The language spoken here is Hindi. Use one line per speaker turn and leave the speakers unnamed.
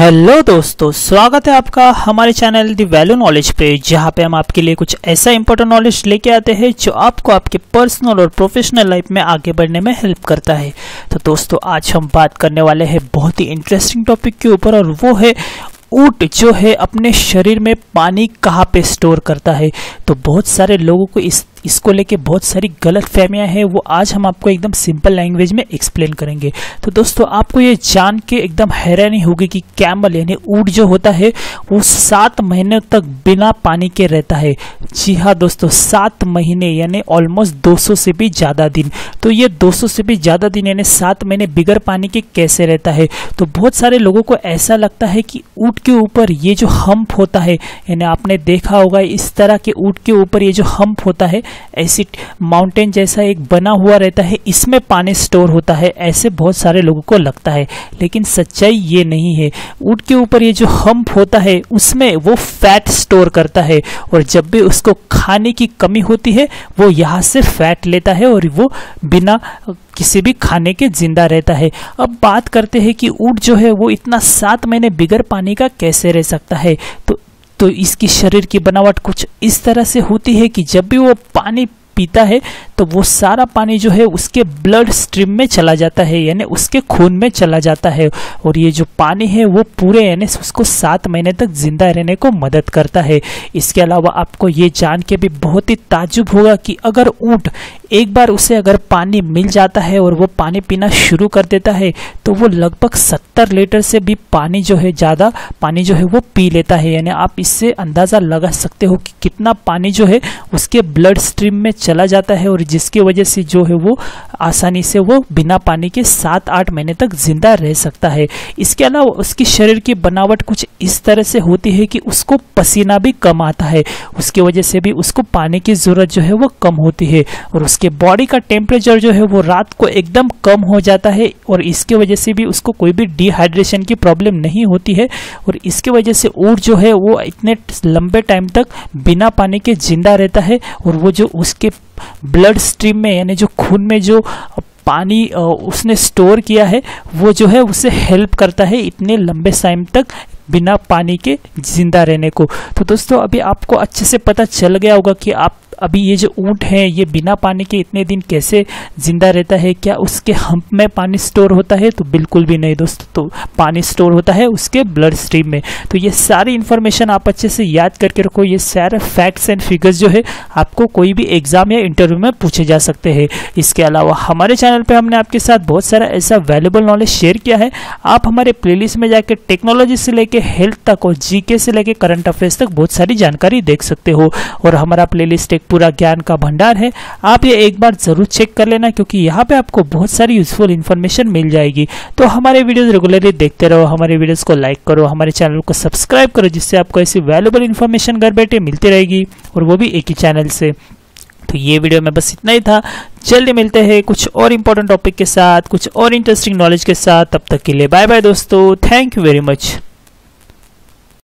हेलो दोस्तों, स्वागत है आपका हमारे चैनल दी वैल्यू नॉलेज पे, जहाँ पे हम आपके लिए कुछ ऐसा इंपॉर्टेंट नॉलेज लेके आते हैं जो आपको आपके पर्सनल और प्रोफेशनल लाइफ में आगे बढ़ने में हेल्प करता है। तो दोस्तों, आज हम बात करने वाले हैं बहुत ही इंटरेस्टिंग टॉपिक के ऊपर और वो है ऊट जो है अपने शरीर में पानी कहाँ पे स्टोर करता है? तो बहुत सारे लोगों को इस, इसको लेके बहुत सारी गलत फहमियाँ हैं, वो आज हम आपको एकदम सिंपल लैंग्वेज में एक्सप्लेन करेंगे। तो दोस्तों, आपको ये जान के एकदम हैरानी होगी कि कैमल यानी ऊट जो होता है, वो सात महीने तक बिना पानी के रहता है। जी हाँ दोस्तों, सात महीने यानी ऑलमोस्ट 200 से भी ज़्यादा दिन। तो ये 200 से भी ज़्यादा दिन यानी सात महीने बिगर पानी के कैसे रहता है? तो बहुत सारे लोगों को ऐसा लगता है कि ऊट के ऊपर ये जो हम्प होता है, यानी आपने देखा होगा इस तरह के ऊट के ऊपर ये जो हम्प होता है, ऐसी माउंटेन जैसा एक बना हुआ रहता है, इसमें पानी स्टोर होता है, ऐसे बहुत सारे लोगों को लगता है। लेकिन सच्चाई ये नहीं है। ऊट के ऊपर ये जो हम्प होता है, उसमें वो फैट स्टोर करता है और जब भी उसको खाने की कमी होती है, वो यहाँ से फैट लेता है और वो बिना किसी भी खाने के ज़िंदा रहता है। अब बात करते हैं कि ऊट जो है, वो इतना सात महीने बिगर पानी का कैसे रह सकता है? तो तो इसकी शरीर की बनावट कुछ इस तरह से होती है कि जब भी वो पानी पीता है तो वो सारा पानी जो है उसके ब्लड स्ट्रीम में चला जाता है, यानी उसके खून में चला जाता है। और ये जो पानी है वो पूरे, यानी उसको सात महीने तक ज़िंदा रहने को मदद करता है। इसके अलावा आपको ये जान के भी बहुत ही ताजुब होगा कि अगर ऊँट एक बार उसे अगर पानी मिल जाता है और वो पानी पीना शुरू कर देता है तो वो लगभग सत्तर लीटर से भी पानी जो है, ज़्यादा पानी जो है वो पी लेता है। यानी आप इससे अंदाज़ा लगा सकते हो कि कितना पानी जो है उसके ब्लड स्ट्रीम में चला जाता है और जिसकी वजह से जो है वो आसानी से वो बिना पानी के सात आठ महीने तक ज़िंदा रह सकता है। इसके अलावा उसकी शरीर की बनावट कुछ इस तरह से होती है कि उसको पसीना भी कम आता है। उसकी वजह से भी उसको पानी की ज़रूरत जो है वो कम होती है और उसके बॉडी का टेम्परेचर जो है वो रात को एकदम कम हो जाता है और इसके वजह से भी उसको कोई भी डिहाइड्रेशन की प्रॉब्लम नहीं होती है और इसके वजह से ऊट जो है वो इतने लंबे टाइम तक बिना पानी के ज़िंदा रहता है और वो जो उसके ब्लड स्ट्रीम में, यानी जो खून में जो पानी उसने स्टोर किया है, वो जो है उसे हेल्प करता है इतने लंबे टाइम तक बिना पानी के ज़िंदा रहने को। तो दोस्तों, अभी आपको अच्छे से पता चल गया होगा कि आप अभी ये जो ऊँट है, ये बिना पानी के इतने दिन कैसे ज़िंदा रहता है? क्या उसके हम्प में पानी स्टोर होता है? तो बिल्कुल भी नहीं दोस्तों। तो पानी स्टोर होता है उसके ब्लड स्ट्रीम में। तो ये सारी इन्फॉर्मेशन आप अच्छे से याद करके रखो। ये सारे फैक्ट्स एंड फिगर्स जो है, आपको कोई भी एग्ज़ाम या इंटरव्यू में पूछे जा सकते हैं। इसके अलावा हमारे चैनल पर हमने आपके साथ बहुत सारा ऐसा वैल्यूबल नॉलेज शेयर किया है। आप हमारे प्लेलिस्ट में जाकर टेक्नोलॉजी से लेकर हेल्थ तक और जीके से लेकर करंट अफेयर्स तक बहुत सारी जानकारी देख सकते हो। और हमारा प्लेलिस्ट एक पूरा ज्ञान का भंडार है। आप ये एक बार ज़रूर चेक कर लेना क्योंकि यहाँ पे आपको बहुत सारी यूजफुल इन्फॉर्मेशन मिल जाएगी। तो हमारे वीडियोस रेगुलरली देखते रहो, हमारे वीडियोस को लाइक करो, हमारे चैनल को सब्सक्राइब करो, जिससे आपको ऐसी वैल्यूबल इन्फॉर्मेशन घर बैठे मिलती रहेगी और वो भी एक ही चैनल से। तो ये वीडियो में बस इतना ही था। जल्दी मिलते हैं कुछ और इंपॉर्टेंट टॉपिक के साथ, कुछ और इंटरेस्टिंग नॉलेज के साथ। तब तक के लिए बाय बाय दोस्तों। Thank you very much